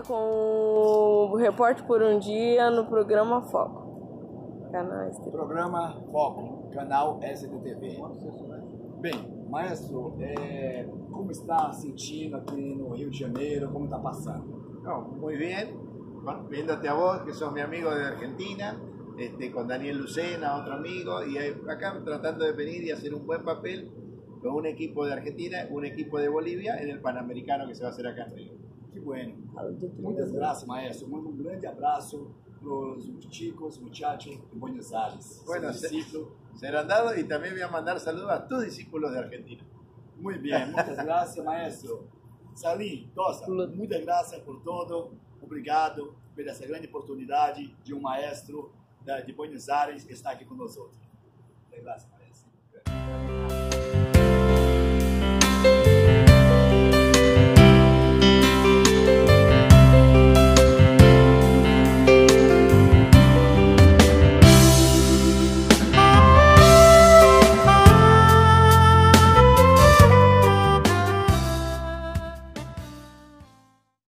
com o Repórter por um Dia no programa Foco. Canal STTV. Programa Foco, canal SDTV. Bem, maestro, é, como está sentindo aqui no Rio de Janeiro? Como está passando? No, muy bien, Bueno, viéndote a vos, que sos mi amigo de Argentina, este, con Daniel Lucena, otro amigo, y acá tratando de venir y hacer un buen papel con un equipo de Argentina, un equipo de Bolivia en el Panamericano que se va a hacer acá en Río. Que bueno. Muitas graças, maestro. Manda um grande abraço para os chicos, muchachos de Buenos Aires. Bueno, discípulo. y también voy a mandar saludos a tus discípulos de Argentina. Muito bem, muitas graças, maestro. Salim, Tosa, muitas graças por todo. Obrigado por essa grande oportunidade de um maestro da- de Buenos Aires estar aqui conosco. Muitas graças, maestro.